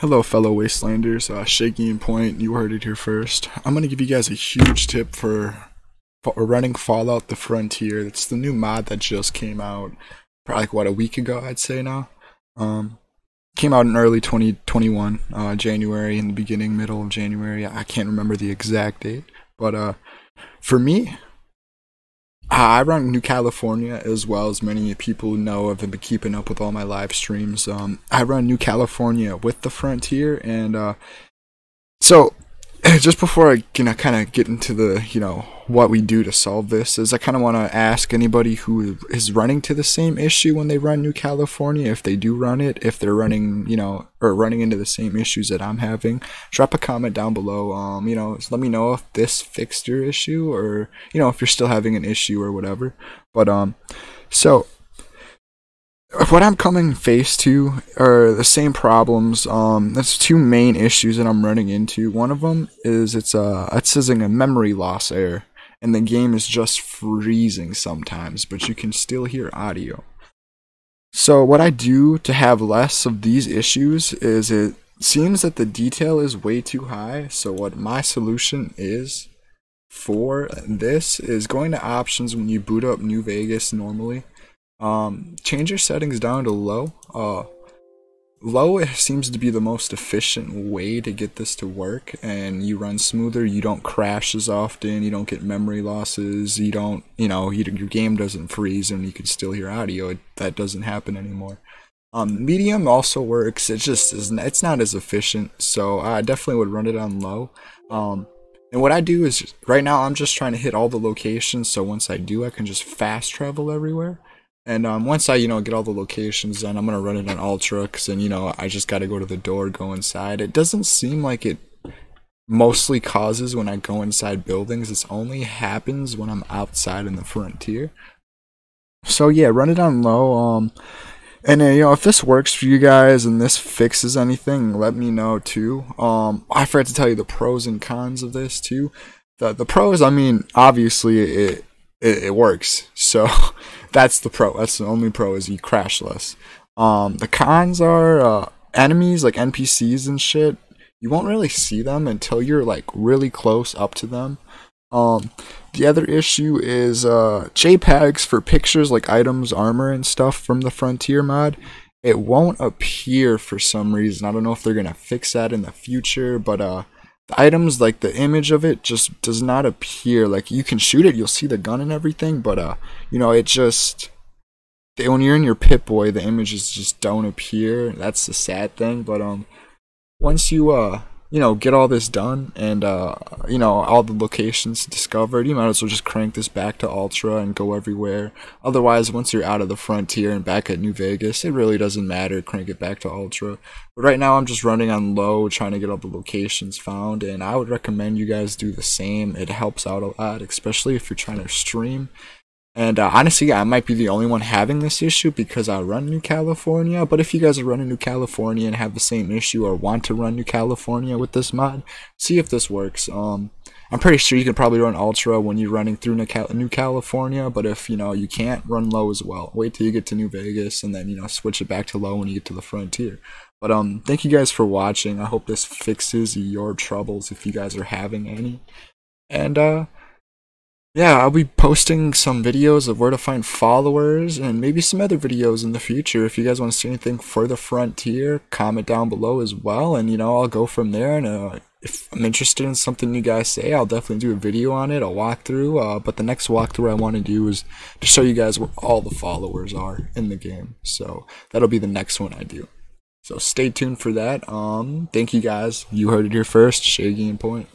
Hello, fellow Wastelanders. Uh, Point, you heard it here first. I'm going to give you guys a huge tip for, for running Fallout the Frontier. It's the new mod that just came out, probably like, what, a week ago, I'd say now. Um, came out in early 2021, uh, January, in the beginning, middle of January. I can't remember the exact date. But uh, for me, I run New California as well as many people know have been keeping up with all my live streams. Um, I run New California with the Frontier, and uh, so just before I you know kind of get into the you know what we do to solve this is I kind of want to ask anybody who is running to the same issue when they run New California if they do run it if they're running you know or running into the same issues that I'm having drop a comment down below um you know let me know if this fixed your issue or you know if you're still having an issue or whatever. But um so what I'm coming face to are the same problems. Um, there's two main issues that I'm running into. One of them is it's uh it's using a memory loss error, and the game is just freezing sometimes, but you can still hear audio. So what I do to have less of these issues is it seems that the detail is way too high. So what my solution is for this is going to options when you boot up New Vegas normally um, change your settings down to low. Uh, low seems to be the most efficient way to get this to work and you run smoother you don't crash as often you don't get memory losses you don't you know you, your game doesn't freeze and you can still hear audio that doesn't happen anymore. Um, medium also works it just is it's not as efficient so i definitely would run it on low. Um, and what i do is right now i'm just trying to hit all the locations so once i do i can just fast travel everywhere and um, once I, you know, get all the locations done, I'm gonna run it on Ultra, cause then, you know, I just gotta go to the door, go inside. It doesn't seem like it mostly causes when I go inside buildings. This only happens when I'm outside in the frontier. So yeah, run it on low. Um, and uh, you know, if this works for you guys and this fixes anything, let me know too. Um, I forgot to tell you the pros and cons of this too. The the pros, I mean, obviously it it, it works. So that's the pro. That's the only pro is you crash less. Um, the cons are uh, enemies like NPCs and shit. You won't really see them until you're like really close up to them. Um, the other issue is uh, JPEGs for pictures like items, armor, and stuff from the Frontier mod. It won't appear for some reason. I don't know if they're gonna fix that in the future, but uh, items like the image of it just does not appear. Like you can shoot it you'll see the gun and everything but uh you know it just when you're in your Pip-Boy the images just don't appear. That's the sad thing but um once you uh you know, get all this done and, uh, you know, all the locations discovered, you might as well just crank this back to Ultra and go everywhere. Otherwise, once you're out of the frontier and back at New Vegas, it really doesn't matter. Crank it back to Ultra. But right now, I'm just running on low, trying to get all the locations found, and I would recommend you guys do the same. It helps out a lot, especially if you're trying to stream and uh, honestly, I might be the only one having this issue because I run New California. But if you guys are running New California and have the same issue or want to run New California with this mod, see if this works. Um, I'm pretty sure you can probably run Ultra when you're running through New California, but if you know you can't, run low as well. Wait till you get to New Vegas and then you know switch it back to low when you get to the frontier. But um, thank you guys for watching. I hope this fixes your troubles if you guys are having any. And uh yeah, I'll be posting some videos of where to find followers and maybe some other videos in the future. If you guys want to see anything for the frontier, comment down below as well, and you know I'll go from there. And uh, if I'm interested in something you guys say, I'll definitely do a video on it, a walkthrough. Uh, but the next walkthrough I want to do is to show you guys where all the followers are in the game. So that'll be the next one I do. So stay tuned for that. Um, thank you guys. You heard it here first. ShaggyInPoint.